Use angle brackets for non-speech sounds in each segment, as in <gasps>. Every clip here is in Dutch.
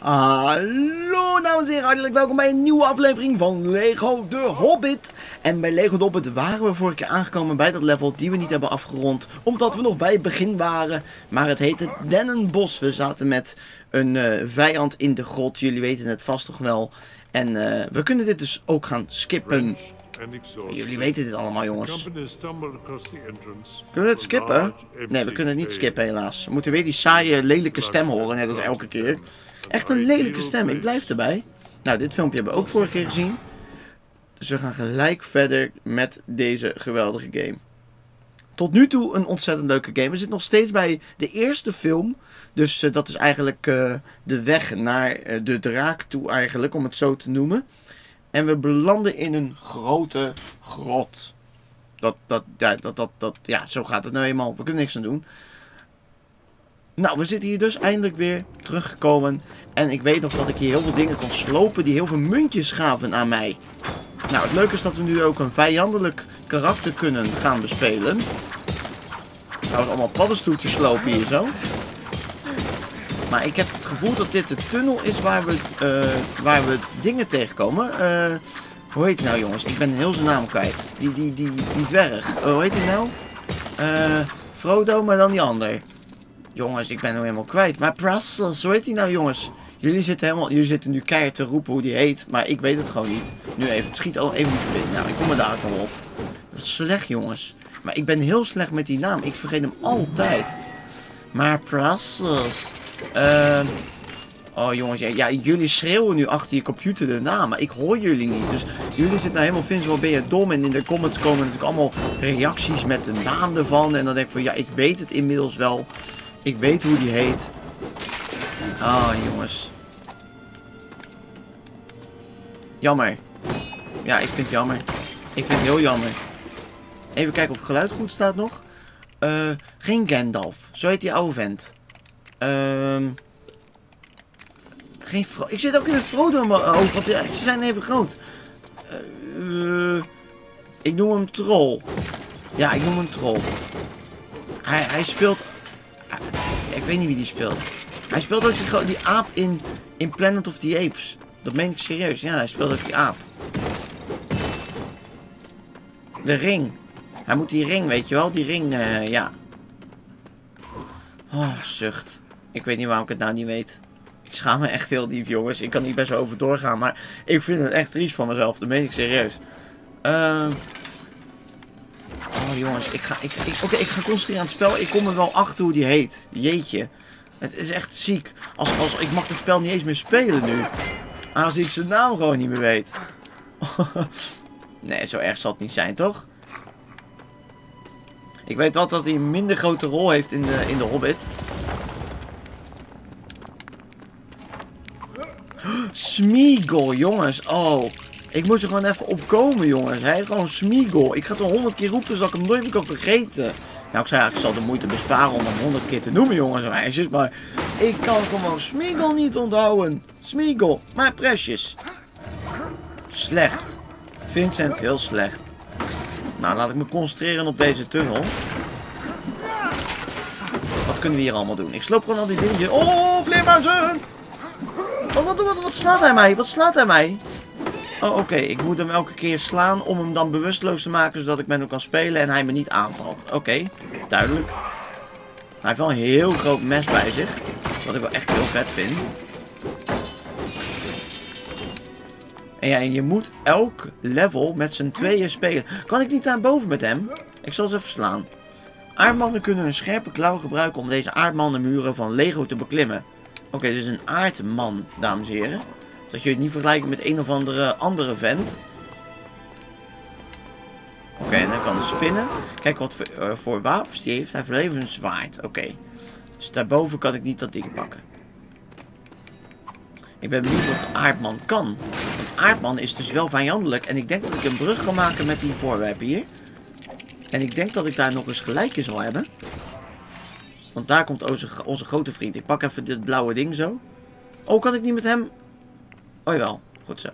Hallo dames en heren, hartelijk welkom bij een nieuwe aflevering van Lego The Hobbit. En bij Lego The Hobbit waren we vorige keer aangekomen bij dat level die we niet hebben afgerond. Omdat we nog bij het begin waren. Maar het heette Dennenbos. We zaten met een uh, vijand in de grot, jullie weten het vast toch wel. En uh, we kunnen dit dus ook gaan skippen. Jullie weten dit allemaal, jongens. Kunnen we het skippen? Nee, we kunnen het niet skippen, helaas. We moeten weer die saaie, lelijke stem horen, net als elke keer. Echt een lelijke stem, ik blijf erbij. Nou, dit filmpje hebben we ook vorige keer gezien. Dus we gaan gelijk verder met deze geweldige game. Tot nu toe een ontzettend leuke game. We zitten nog steeds bij de eerste film. Dus uh, dat is eigenlijk uh, de weg naar uh, de draak toe eigenlijk, om het zo te noemen. En we belanden in een grote grot. Dat, dat, ja, dat, dat, dat, ja, zo gaat het nou eenmaal. We kunnen niks aan doen. Nou, we zitten hier dus eindelijk weer teruggekomen. En ik weet nog dat ik hier heel veel dingen kon slopen die heel veel muntjes gaven aan mij. Nou, het leuke is dat we nu ook een vijandelijk karakter kunnen gaan bespelen. Trouwens, allemaal paddenstoeltjes slopen hier zo. Maar ik heb het gevoel dat dit de tunnel is waar we, uh, waar we dingen tegenkomen. Uh, hoe heet hij nou jongens? Ik ben heel zijn naam kwijt. Die, die, die, die dwerg. Uh, hoe heet hij nou? Frodo, maar dan die ander. Jongens, ik ben hem helemaal kwijt. Maar Brussels, hoe heet hij nou jongens? Jullie zitten, helemaal, jullie zitten nu keihard te roepen hoe die heet. Maar ik weet het gewoon niet. Nu even, het schiet al even niet binnen. Nou, ik kom er daar al op. Is slecht jongens. Maar ik ben heel slecht met die naam. Ik vergeet hem altijd. Maar Brussels. Uh, oh jongens, ja, jullie schreeuwen nu achter je computer de naam, maar ik hoor jullie niet. Dus jullie zitten nou helemaal Vince, wat ben je dom? En in de comments komen natuurlijk allemaal reacties met de naam ervan. En dan denk ik van, ja, ik weet het inmiddels wel. Ik weet hoe die heet. Ah, oh, jongens. Jammer. Ja, ik vind het jammer. Ik vind het heel jammer. Even kijken of het geluid goed staat nog. Uh, geen Gandalf. Zo heet die oude vent. Ehm... Geen Fro Ik zit ook in het Frodo hoofd, want ze zijn even groot. Ik noem hem Troll. Ja, ik noem hem Troll. Hij, hij speelt... Ik weet niet wie die speelt. Hij speelt ook die, die aap in, in Planet of the Apes. Dat meen ik serieus. Ja, hij speelt ook die aap. De ring. Hij moet die ring, weet je wel? Die ring, uh, ja. Oh, zucht. Ik weet niet waarom ik het nou niet weet. Ik schaam me echt heel diep, jongens. Ik kan niet best over doorgaan, maar ik vind het echt triest van mezelf. Dat meen ik serieus. Uh... Oh, jongens. Ik ga, ik, ik, Oké, ik ga concentreren aan het spel. Ik kom er wel achter hoe die heet. Jeetje. Het is echt ziek. Als, als, ik mag het spel niet eens meer spelen nu. Als ik zijn naam gewoon niet meer weet. <laughs> nee, zo erg zal het niet zijn, toch? Ik weet wel dat hij een minder grote rol heeft in de, in de Hobbit. <gasps> Smeagol, jongens. Oh, ik moet er gewoon even opkomen, jongens. Hij is gewoon Smeagol. Ik ga het al honderd keer roepen, zodat ik hem nooit meer kan vergeten. Nou, ik zei ik zal de moeite besparen om hem honderd keer te noemen, jongens en meisjes. Maar ik kan gewoon Smeagol niet onthouden. Smeagol, my precious. Slecht. Vincent, heel slecht. Nou, laat ik me concentreren op deze tunnel. Wat kunnen we hier allemaal doen? Ik sloop gewoon al die dingetjes. Oh, vleermuizen! Oh, wat, wat, wat slaat hij mij? Wat slaat hij mij? Oh, oké. Ik moet hem elke keer slaan om hem dan bewusteloos te maken, zodat ik met hem kan spelen en hij me niet aanvalt. Oké, duidelijk. Hij heeft wel een heel groot mes bij zich, wat ik wel echt heel vet vind. En ja, en je moet elk level met z'n tweeën spelen. Kan ik niet aan boven met hem? Ik zal ze even slaan. Aardmannen kunnen hun scherpe klauw gebruiken om deze aardmannenmuren van Lego te beklimmen. Oké, okay, dus een aardman, dames en heren. Dat je het niet vergelijkt met een of andere andere vent. Oké, en dan kan hij spinnen. Kijk wat voor, uh, voor, wapens die heeft. Hij heeft een zwaard. Oké. Dus daarboven kan ik niet dat ding pakken. Ik ben benieuwd wat aardman kan. Want aardman is dus wel vijandelijk. En ik denk dat ik een brug kan maken met die voorwerpen hier. En ik denk dat ik daar nog eens gelijk in zal hebben. Want daar komt onze, onze grote vriend. Ik pak even dit blauwe ding zo. Oh, kan ik niet met hem... Oh jawel, goed zo.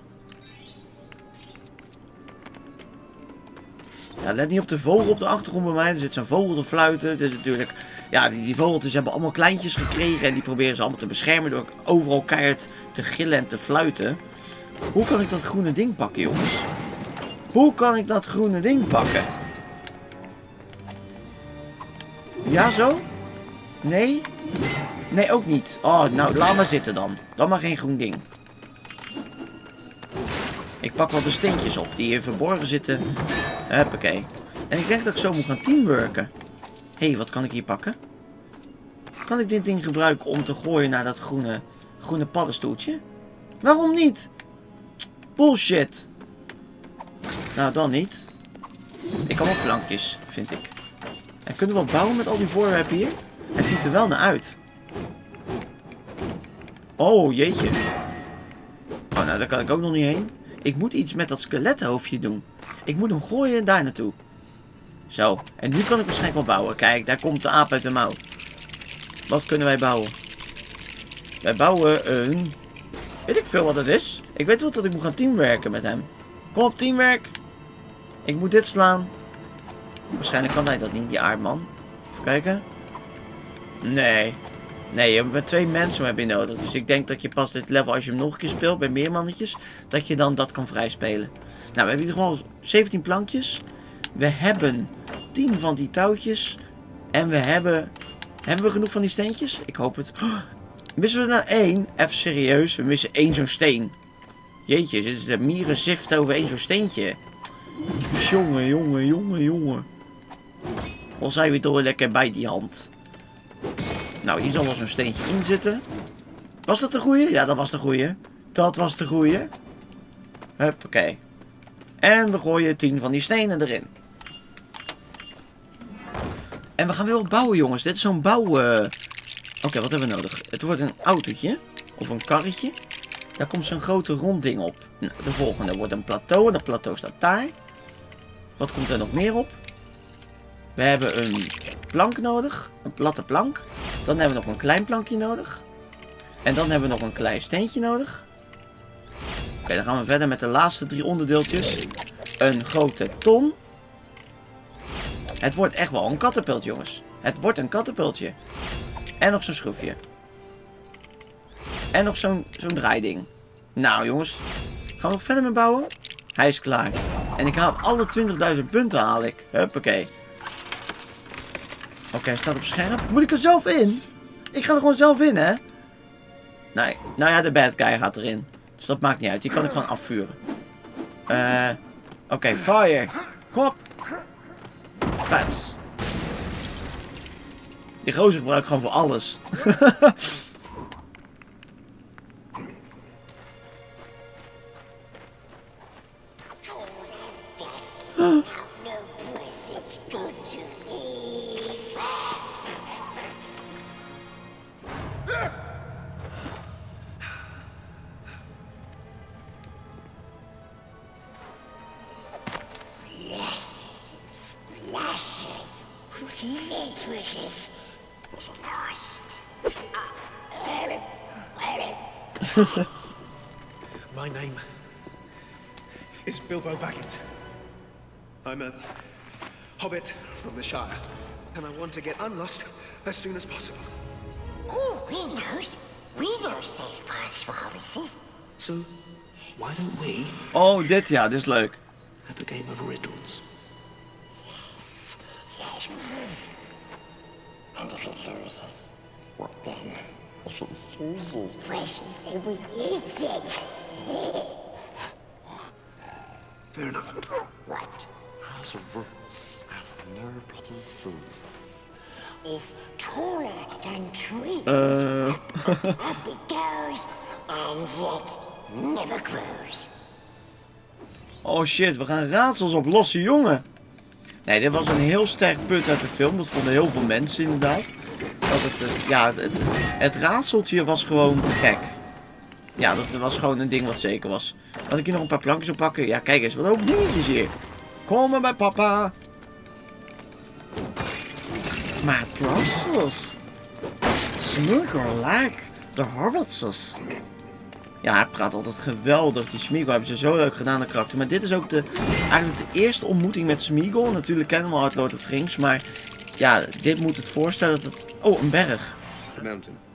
Ja, let niet op de vogel op de achtergrond bij mij. Er zit zo'n vogel te fluiten. Het is natuurlijk ja, die, vogeltjes hebben allemaal kleintjes gekregen. En die proberen ze allemaal te beschermen door overal keihard te gillen en te fluiten. Hoe kan ik dat groene ding pakken, jongens? Hoe kan ik dat groene ding pakken? Ja, zo? Nee? Nee, ook niet. Oh, nou, laat maar zitten dan. Dan maar geen groen ding. Ik pak wel de steentjes op die hier verborgen zitten. Huppakee. En ik denk dat ik zo moet gaan teamworken. Hé, hey, wat kan ik hier pakken? Kan ik dit ding gebruiken om te gooien naar dat groene, groene paddenstoeltje? Waarom niet? Bullshit. Nou, dan niet. Ik kan wel plankjes, vind ik. En kunnen we wel bouwen met al die voorwerpen hier? Het ziet er wel naar uit. Oh, jeetje. Oh, nou, daar kan ik ook nog niet heen. Ik moet iets met dat skelethoofdje doen. Ik moet hem gooien en daar naartoe. Zo, en nu kan ik waarschijnlijk wel bouwen. Kijk, daar komt de aap uit de mouw. Wat kunnen wij bouwen? Wij bouwen een... Weet ik veel wat het is. Ik weet wel dat ik moet gaan teamwerken met hem. Kom op, teamwerk. Ik moet dit slaan. Waarschijnlijk kan hij dat niet, die aardman. Even kijken. Nee. Nee, je hebt twee mensen heb nodig. Dus ik denk dat je pas dit level, als je hem nog een keer speelt, bij meer mannetjes, dat je dan dat kan vrijspelen. Nou, we hebben hier gewoon 17 plankjes. We hebben 10 van die touwtjes. En we hebben... Hebben we genoeg van die steentjes? Ik hoop het. Oh, missen we nou één? Even serieus. We missen één zo'n steen. Jeetje, de mieren ziften over één zo'n steentje. Jongen, jongen, jongen, jongen. Al zijn we toch lekker bij die hand. Nou, hier zal wel zo'n steentje in zitten. Was dat de goeie? Ja, dat was de goeie. Dat was de goeie. Huppakee. En we gooien 10 van die stenen erin. En we gaan weer bouwen, jongens. Dit is zo'n bouw... Uh... Oké, wat hebben we nodig? Het wordt een autootje. Of een karretje. Daar komt zo'n grote rond ding op. Nou, de volgende wordt een plateau. En dat plateau staat daar. Wat komt er nog meer op? We hebben een plank nodig. Een platte plank. Dan hebben we nog een klein plankje nodig. En dan hebben we nog een klein steentje nodig. Oké, dan gaan we verder met de laatste drie onderdeeltjes. Een grote ton. Het wordt echt wel een kattenpult, jongens. Het wordt een kattenpultje. En nog zo'n schroefje. En nog zo'n zo'n draaiding. Nou, jongens. Gaan we verder met bouwen? Hij is klaar. En ik haal alle 20.000 punten haal ik. Huppakee. Oké, hij staat op scherp. Moet ik er zelf in? Ik ga er gewoon zelf in, hè? Nee. Nou ja, de bad guy gaat erin. Dus dat maakt niet uit. Die kan ik gewoon afvuren. Eh... Oké, fire. Kom op. Pats. Die gozer gebruik ik gewoon voor alles. <laughs> is Bilbo Baggins. I'm a hobbit from the Shire, and I want to get unlost as soon as possible. Oh, we knows. We know safe paths for hobbitses. So, why don't we Oh, dit ja, dit is leuk. have a game of riddles? Yes. Yes. And if it loses, what then? If it loses, precious, then we eat it. <laughs> Fair enough. What? Has roots as nobody sees. Is taller than trees. Uh, Up it goes, and yet never grows. oh shit, we gaan raadsels oplossen, jongen. Nee, dit was een heel sterk punt uit de film. Dat vonden heel veel mensen inderdaad. Dat het, eh, ja, het, het, het raadseltje was gewoon te gek. Ja, dat was gewoon een ding wat zeker was. Had ik hier nog een paar plankjes op pakken? Ja, kijk eens, wat ook dingetjes hier. Kom maar bij papa. Maar Brussels. Like de Hobbitses. Ja, hij praat altijd geweldig. Die Smeagol hebben ze zo leuk gedaan, de karakter. Maar dit is ook de, eigenlijk de eerste ontmoeting met Smeagol. Natuurlijk kennen we al uit Lord of the Rings, maar Ja, dit moet het voorstellen dat het... Oh, een berg. Mountain.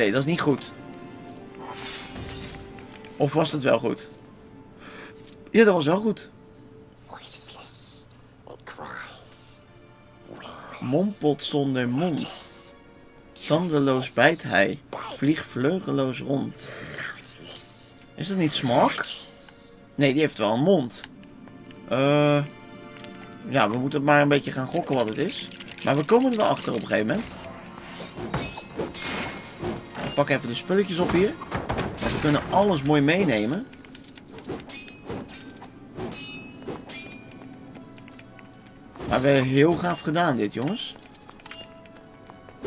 Nee, dat is niet goed. Of was het wel goed? Ja, dat was wel goed. Mompelt zonder mond. Tandeloos bijt hij. Vliegt vleugeloos rond. Is dat niet Smark? Nee, die heeft wel een mond. Eh... ja, we moeten maar een beetje gaan gokken wat het is. Maar we komen er wel achter op een gegeven moment. Pak even de spulletjes op hier. We kunnen alles mooi meenemen. Maar we hebben heel gaaf gedaan dit, jongens.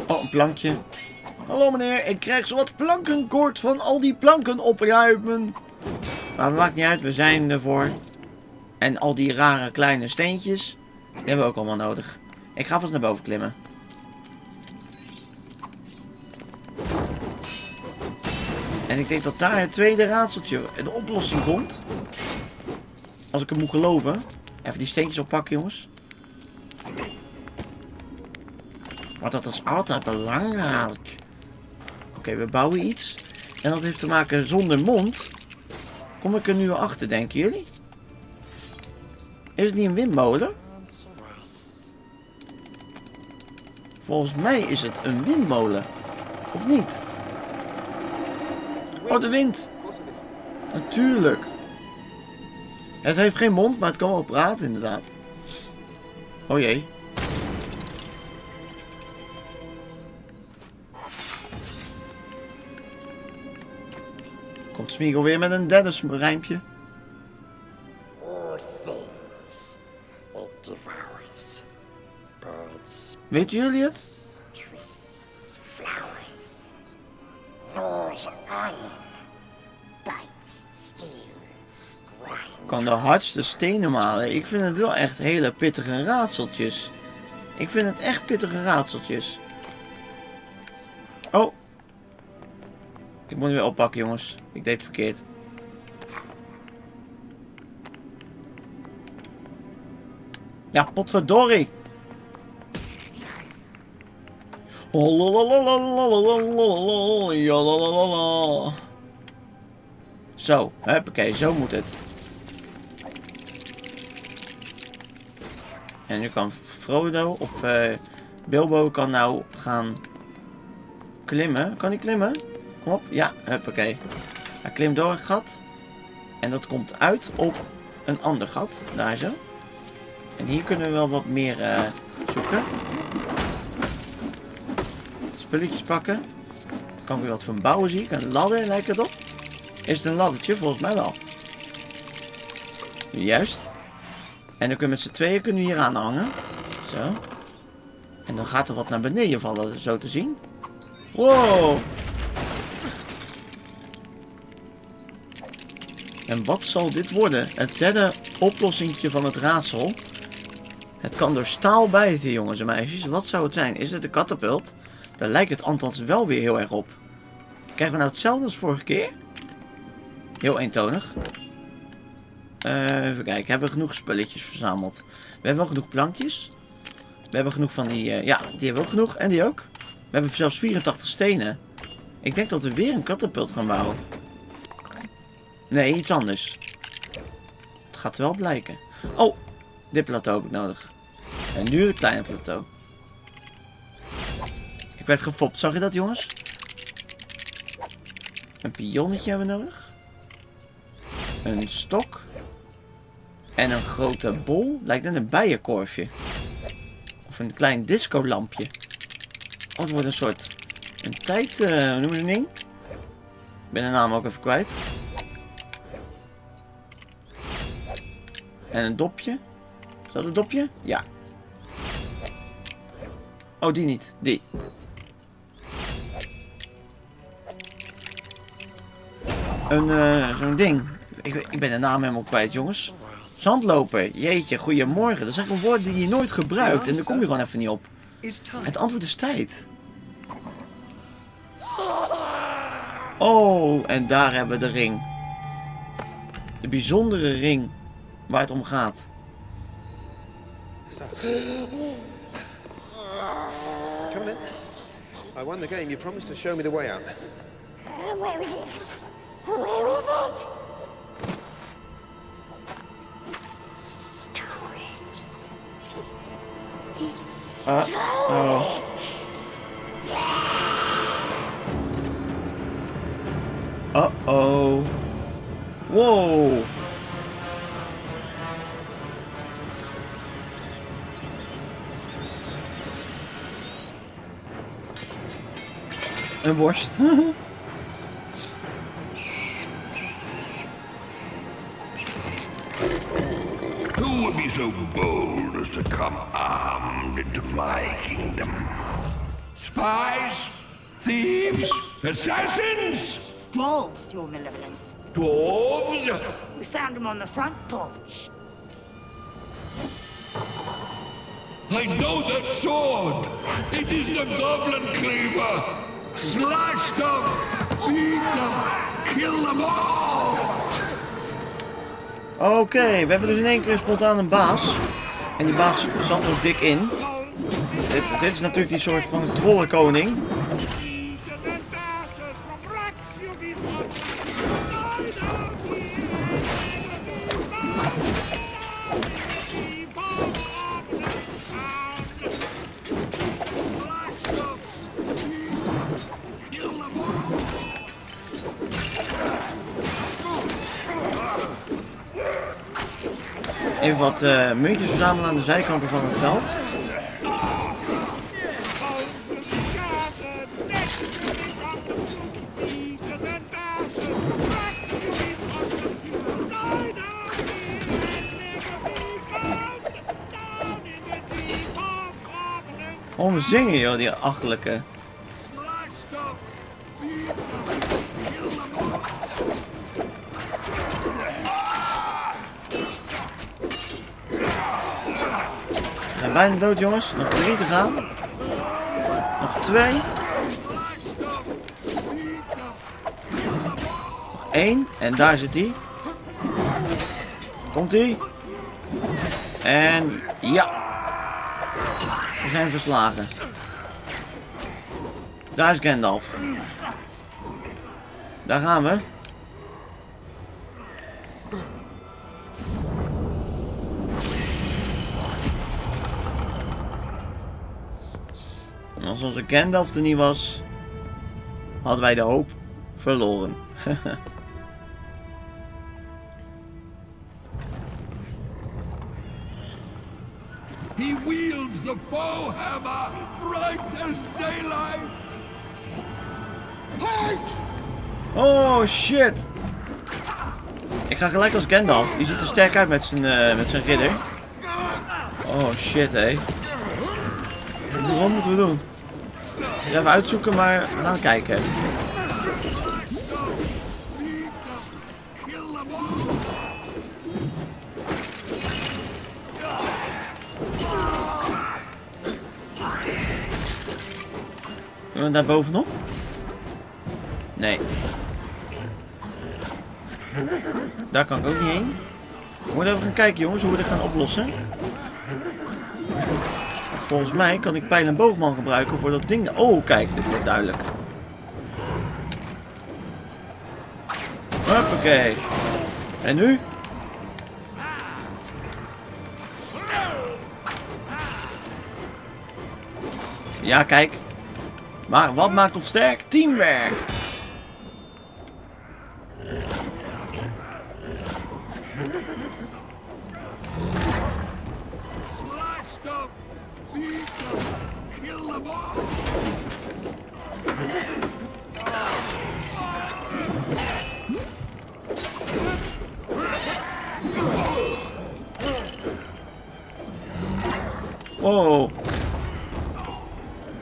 Oh, een plankje. Hallo meneer, ik krijg zowat plankenkoord van al die planken opruimen. Maar het maakt niet uit, we zijn ervoor. En al die rare kleine steentjes, die hebben we ook allemaal nodig. Ik ga vast naar boven klimmen. En ik denk dat daar het tweede raadseltje, de oplossing komt. Als ik hem moet geloven. Even die steentjes oppakken, jongens. Want dat is altijd belangrijk. Oké, we bouwen iets. En dat heeft te maken zonder mond. Kom ik er nu achter, denken jullie? Is het niet een windmolen? Volgens mij is het een windmolen. Of niet? Oh, de wind. Natuurlijk. Het heeft geen mond, maar het kan wel praten, inderdaad. Oh jee. Komt Smeagol weer met een derde rijmpje. Weten jullie het? hardste stenen malen. Ik vind het wel echt hele pittige raadseltjes. Ik vind het echt pittige raadseltjes. Oh. Ik moet hem weer oppakken, jongens. Ik deed het verkeerd. Ja, potverdorie. Zo, huppakee, zo moet het. En nu kan Frodo of eh, Bilbo kan nou gaan klimmen. Kan hij klimmen? Kom op. Ja, huppakee. Hij klimt door een gat. En dat komt uit op een ander gat. Daar zo. En hier kunnen we wel wat meer eh, zoeken. Spulletjes pakken. Kan ik weer wat van bouwen zie ik. Een ladder lijkt het op. Is het een laddertje? Volgens mij wel. Juist. En dan kunnen we met z'n tweeën kunnen hier aan hangen. Zo. En dan gaat er wat naar beneden vallen, zo te zien. Wow. En wat zal dit worden? Het derde oplossingje van het raadsel. Het kan door staal bijten, jongens en meisjes. Wat zou het zijn? Is het een katapult? Daar lijkt het althans wel weer heel erg op. Krijgen we nou hetzelfde als vorige keer? Heel eentonig. Eh, even kijken, hebben we genoeg spulletjes verzameld? We hebben wel genoeg plankjes. We hebben genoeg van die... eh, ja, die hebben we ook genoeg. En die ook. We hebben zelfs 84 stenen. Ik denk dat we weer een katapult gaan bouwen. Nee, iets anders. Het gaat wel blijken. Oh, dit plateau heb ik nodig. En nu het kleine plateau. Ik werd gefopt, zag je dat jongens? Een pionnetje hebben we nodig. Een stok. En een grote bol. Lijkt net een bijenkorfje. Of een klein discolampje. Oh, het wordt een soort... Een tijd... eh hoe noemen ze ding? Ik ben de naam ook even kwijt. En een dopje. Is dat een dopje? Ja. Oh, die niet. Die. Een, eh, zo'n ding. Ik, ik ben de naam helemaal kwijt, jongens. Zandloper. Jeetje, goedemorgen. Dat is echt een woord die je nooit gebruikt. En daar kom je gewoon even niet op. Het antwoord is tijd. Oh, en daar hebben we de ring. De bijzondere ring waar het om gaat. Come in. I won the game. You promised to show me the way out. Where is it? Where is it? Uh, oh. Uh-oh. Wow. Een worst. Who would be so bold as to come armed into my kingdom? Spies? Thieves? Assassins? Dwarves, Your Malevolence. Dwarves? We found them on the front porch. I know that sword! It is the Goblin Cleaver! Slash them! Beat them! Kill them all! Oké, we hebben dus in één keer spontaan een baas. En die baas zat er ook dik in. Dit, dit is natuurlijk die soort van trollenkoning. Wat eh, muntjes verzamelen aan de zijkanten van het veld. Om zingen joh, die achterlijke. Bijna dood jongens. Nog drie te gaan. Nog twee. Nog één. En daar zit hij. Komt hij. En ja. We zijn verslagen. Daar is Gandalf. Daar gaan we. Onze Gandalf er niet was, hadden wij de hoop verloren. <laughs> He wields the foe hammer bright as daylight! Oh shit! Ik ga gelijk als Gandalf. Die ziet er sterk uit met zijn, eh, met zijn ridder. Oh shit, hé. Wat moeten we doen? Even uitzoeken, maar we gaan kijken. Kunnen we daar bovenop? Nee. Daar kan ik ook niet heen. We moeten even gaan kijken jongens, hoe we dit gaan oplossen. Volgens mij kan ik pijl en boogman gebruiken voor dat ding. Oh, kijk, dit wordt duidelijk. Hoppakee. En nu? Ja, kijk. Maar wat maakt ons sterk? Teamwerk.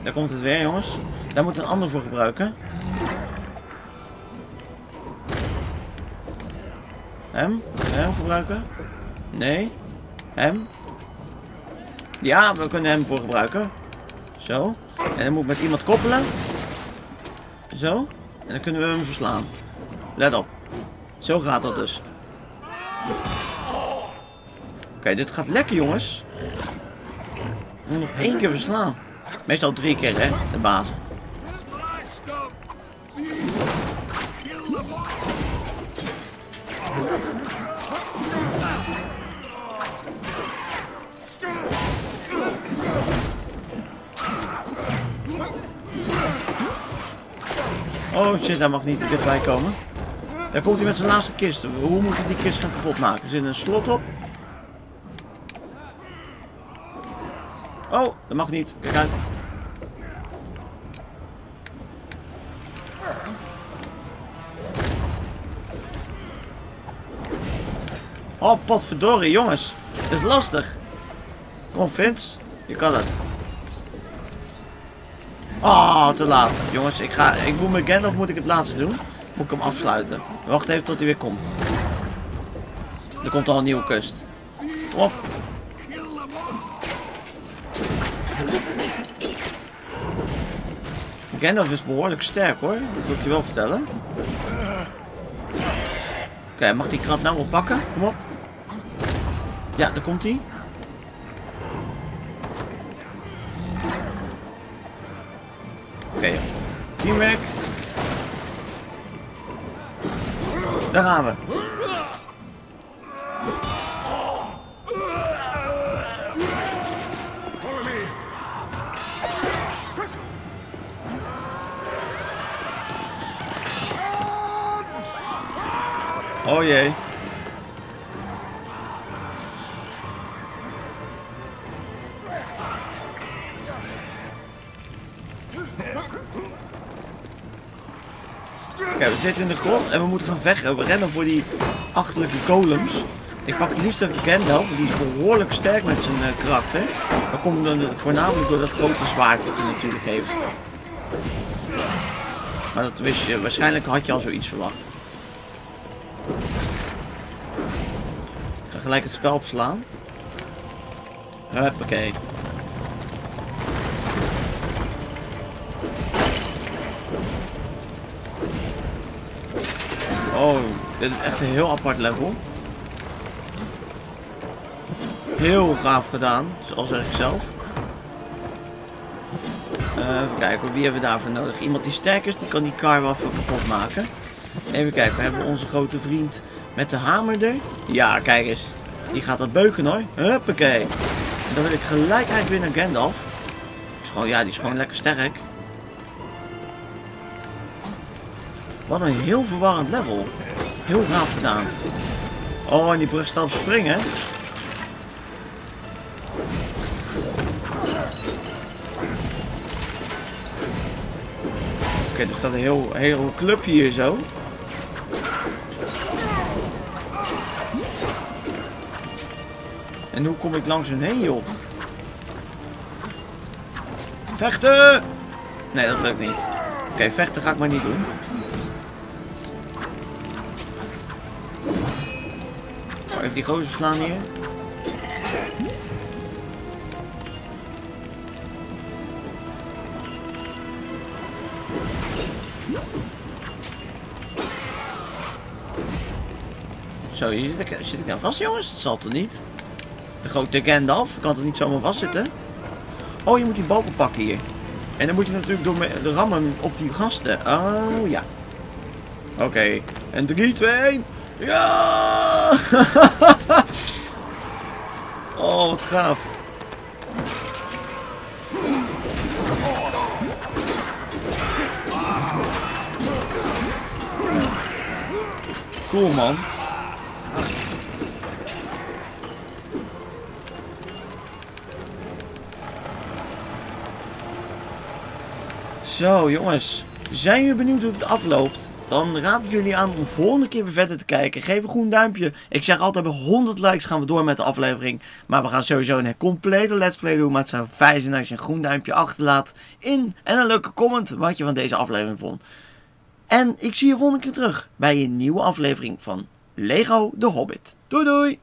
Daar komt het weer, jongens. Daar moet een ander voor gebruiken. Hem? Hem gebruiken? Nee. Hem? Ja, we kunnen hem voor gebruiken. Zo. En dan moet ik met iemand koppelen. Zo. En dan kunnen we hem verslaan. Let op. Zo gaat dat dus. Oké, dit gaat lekker, jongens. moet nog één keer verslaan. Meestal drie keer, hè, de baas. Oh shit, hij mag niet te dichtbij komen. Daar komt hij met zijn laatste kist. Hoe moet hij die kist gaan kapot maken? Er zit een slot op. Oh, dat mag niet. Kijk uit. Oh, potverdorie, jongens. Dat is lastig. Kom Vince. Je kan het. Oh, te laat. Jongens, ik, ga, ik moet met Gandalf moet ik het laatste doen. Moet ik hem afsluiten. Wacht even tot hij weer komt. Er komt al een nieuwe kust. Kom op. Gandalf is behoorlijk sterk hoor. Dat wil ik je wel vertellen. Oké, mag die krat nou wel pakken? Kom op. Ja, daar komt hij. Oké, teamwork. Daar gaan we. Oh jee. Oké, we zitten in de grot en we moeten gaan vechten. We rennen voor die achterlijke golems. Ik pak het liefst even Gandalf, want die is behoorlijk sterk met zijn eh, karakter. Dat komt dan voornamelijk door dat grote zwaard wat hij natuurlijk heeft. Maar dat wist je, waarschijnlijk had je al zoiets verwacht. Gelijk het spel opslaan. Huppakee. Oh, dit is echt een heel apart level. Heel gaaf gedaan, zoals ik zelf. Eh, even kijken, wie hebben we daarvoor nodig? Iemand die sterk is, die kan die kar wel even kapot maken. Even kijken, we hebben onze grote vriend met de hamer er. Ja, kijk eens. Die gaat dat beuken hoor. Huppakee. Dan wil ik gelijk eigenlijk weer naar Gandalf. Is gewoon, ja, die is gewoon lekker sterk. Wat een heel verwarrend level. Heel gaaf gedaan. Oh, en die brug staat op springen. Oké, er staat een heel, heel clubje hier zo. En hoe kom ik langs hun heen, joh? Vechten! Nee, dat lukt niet. Oké, vechten ga ik maar niet doen. Oh, Even die gozer slaan hier. Zo, hier zit ik, zit ik nou vast, jongens? Dat zal toch niet? De grote Gandalf kan er niet zomaar vastzitten? Oh, je moet die balken pakken hier. En dan moet je natuurlijk door de rammen op die gasten. Oh, ja. Oké. En 3, 2, 1. Ja! <laughs> oh, wat gaaf. Cool, man. Zo, jongens. Zijn jullie benieuwd hoe het afloopt? Dan raad ik jullie aan om volgende keer weer verder te kijken. Geef een groen duimpje. Ik zeg altijd bij 100 likes gaan we door met de aflevering. Maar we gaan sowieso een complete let's play doen. Maar het zou fijn zijn als je een groen duimpje achterlaat in. En een leuke comment wat je van deze aflevering vond. En ik zie je volgende keer terug bij een nieuwe aflevering van Lego The Hobbit. Doei doei!